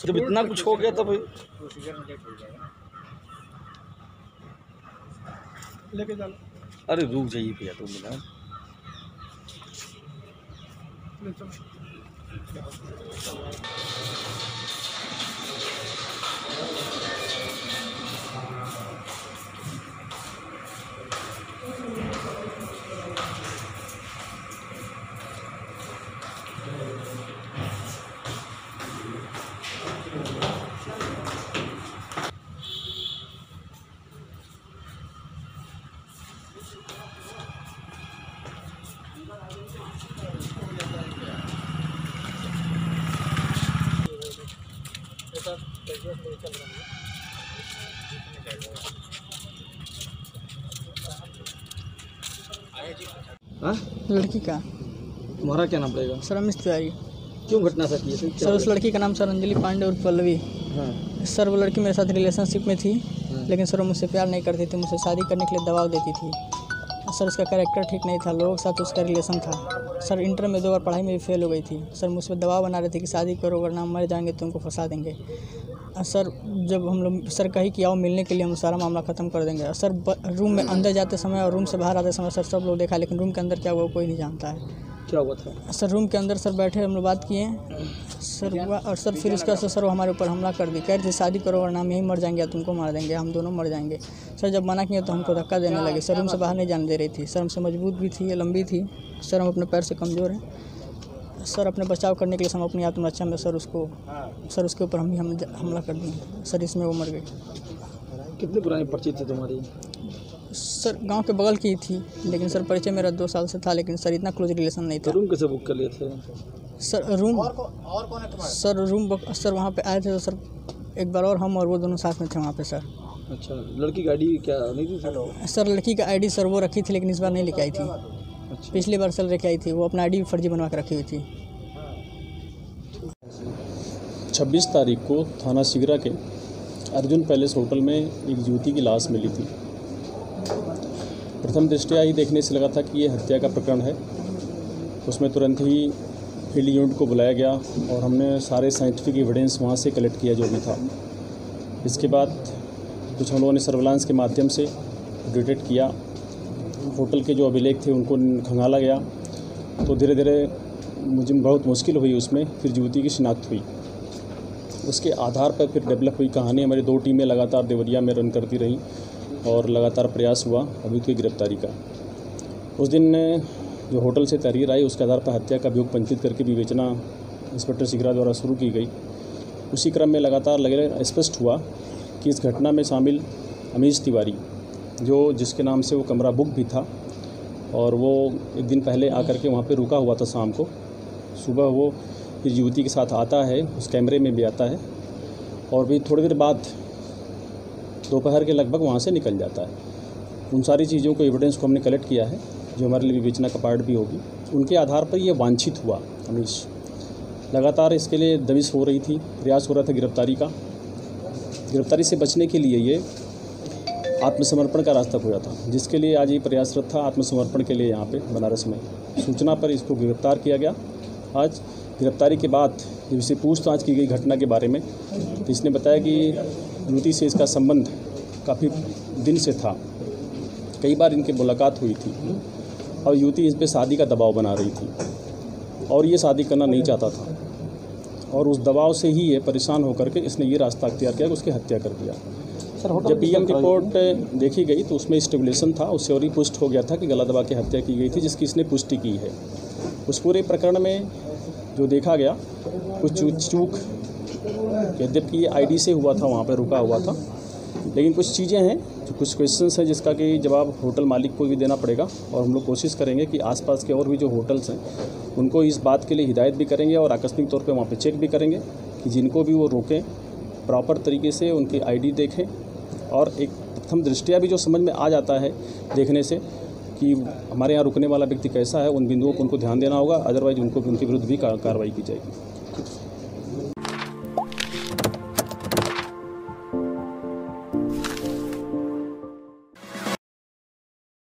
सिर्फ़ इतना कुछ हो गया था भाई। लेके चल अरे रुक जाइए भैया तुम मिला ले चल। हाँ? लड़की का। तुम्हारा क्या नाम पड़ेगा? सर अमित तिवारी क्यों घटना सा किए थे सर उस लड़की का नाम सर अंजलि पांडे और पल्लवी। हाँ। सर वो लड़की मेरे साथ रिलेशनशिप में थी हाँ। लेकिन सर वो मुझसे प्यार नहीं करती थी मुझसे शादी करने के लिए दबाव देती थी। सर उसका कैरेक्टर ठीक नहीं था लोगों के साथ उसका रिलेशन था। सर इंटर में दो बार पढ़ाई में भी फेल हो गई थी। सर मुझ पर दबाव बना रहे थे कि शादी करो वरना मर जाएँगे तो उनको फंसा देंगे। सर जब हम लोग सर कही कि आओ मिलने के लिए हम सारा मामला ख़त्म कर देंगे। सर ब- रूम में अंदर जाते समय और रूम से बाहर आते समय सर सब लोग देखा लेकिन रूम के अंदर क्या हुआ कोई नहीं जानता है। क्या हुआ था? सर रूम के अंदर सर बैठे हम लोग बात किए। सर हुआ और सर फिर उसका सर सर वो हमारे ऊपर हमला कर दी कह रहे थे शादी करो वरना हम यहीं मर जाएँगे या तुमको मार देंगे हम दोनों मर जाएँगे। सर जब मना किए तो हमको धक्का देने लगे। सर रूम से बाहर नहीं जाने दे रही थी। सर हमसे मज़बूत भी थी लंबी थी। सर हम अपने पैर से कमज़ोर हैं। सर अपने बचाव करने के लिए हम अपनी आत्मरक्षा में सर उसको सर उसके ऊपर हम ही हम हमला कर दिए सर इसमें वो मर गई कितने पुरानी परिचित थे तुम्हारी? सर गाँव के बगल की ही थी लेकिन सर परिचय मेरा दो साल से था लेकिन सर इतना क्लोज रिलेशन नहीं था। रूम कैसे बुक कर लिए थे? सर रूम और कौन है सर रूम बुक- सर वहाँ पे आए थे तो सर एक बार और हम और वो दोनों साथ में थे वहाँ पे सर। अच्छा लड़की गाड़ी क्या नहीं थी सर? लड़की का आईडी सर वो रखी थी लेकिन इस बार नहीं लेके आई थी। अच्छा। पिछली बार सर लेके आई थी? वो अपना आईडी भी फर्जी बनवा के रखी हुई थी। 26 तारीख को थाना सिगरा के अर्जुन पैलेस होटल में एक युवती की लाश मिली थी। प्रथम दृष्टया ही देखने से लगा था कि ये हत्या का प्रकरण है। उसमें तुरंत ही फ़ील्ड यूनिट को बुलाया गया और हमने सारे साइंटिफिक एविडेंस वहाँ से कलेक्ट किया जो भी था। इसके बाद कुछ हम लोगों ने सर्विलांस के माध्यम से डिटेक्ट किया होटल के जो अभिलेख थे उनको खंगाला गया। तो धीरे धीरे मुझे बहुत मुश्किल हुई उसमें, फिर युवती की शिनाख्त हुई। उसके आधार पर फिर डेवलप हुई कहानी। हमारी दो टीमें लगातार देवरिया में रन करती रहीं और लगातार प्रयास हुआ अभी की गिरफ्तारी का। उस दिन जो होटल से तहरीर आई, उसके आधार पर हत्या का अभियोग पंचित करके विवेचना इंस्पेक्टर सिगरा द्वारा शुरू की गई। उसी क्रम में लगातार लगे स्पष्ट हुआ कि इस घटना में शामिल अमीश तिवारी जो जिसके नाम से वो कमरा बुक भी था और वो एक दिन पहले आकर के वहाँ पे रुका हुआ था शाम को। सुबह वो फिर युवती के साथ आता है, उस कैमरे में भी आता है और भी थोड़ी देर बाद दोपहर के लगभग वहाँ से निकल जाता है। उन सारी चीज़ों को एविडेंस को हमने कलेक्ट किया है, जो हमारे लिए विवेचना का पार्ट भी होगी। उनके आधार पर ये वांछित हुआ अमीश। लगातार इसके लिए दबिश हो रही थी, प्रयास हो रहा था गिरफ्तारी का। गिरफ्तारी से बचने के लिए ये आत्मसमर्पण का रास्ता खोजा था, जिसके लिए आज ये प्रयासरत था आत्मसमर्पण के लिए यहाँ पे बनारस में। सूचना पर इसको गिरफ़्तार किया गया। आज गिरफ्तारी के बाद जब इससे पूछताछ की गई घटना के बारे में। तो इसने बताया कि युवती से इसका संबंध काफ़ी दिन से था। कई बार इनकी मुलाकात हुई थी और युवती इस पर शादी का दबाव बना रही थी और ये शादी करना नहीं चाहता था। और उस दबाव से ही ये परेशान होकर के इसने ये रास्ता अख्तियार किया कि उसकी हत्या कर दिया। जब पीएम रिपोर्ट देखी गई तो उसमें स्टेबुलेशन था उससे और ही पुष्ट हो गया था कि गला दबा के हत्या की गई थी जिसकी इसने पुष्टि की है। उस पूरे प्रकरण में जो देखा गया कुछ चूक चूक यद्यपि ये आईडी से हुआ था वहाँ पर रुका हुआ था। लेकिन कुछ चीज़ें हैं जो कुछ क्वेश्चंस हैं जिसका कि जवाब होटल मालिक को भी देना पड़ेगा और हम लोग कोशिश करेंगे कि आसपास के और भी जो होटल्स हैं उनको इस बात के लिए हिदायत भी करेंगे और आकस्मिक तौर पे वहाँ पे चेक भी करेंगे कि जिनको भी वो रोकें प्रॉपर तरीके से उनकी आईडी देखें और एक प्रथम दृष्टिया भी जो समझ में आ जाता है देखने से कि हमारे यहाँ रुकने वाला व्यक्ति कैसा है, उन बिंदुओं को उनको ध्यान देना होगा अदरवाइज़ उनको उनके विरुद्ध भी कार्रवाई की जाएगी।